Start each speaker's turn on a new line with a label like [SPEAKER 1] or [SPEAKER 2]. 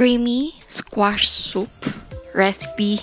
[SPEAKER 1] creamy squash soup recipe.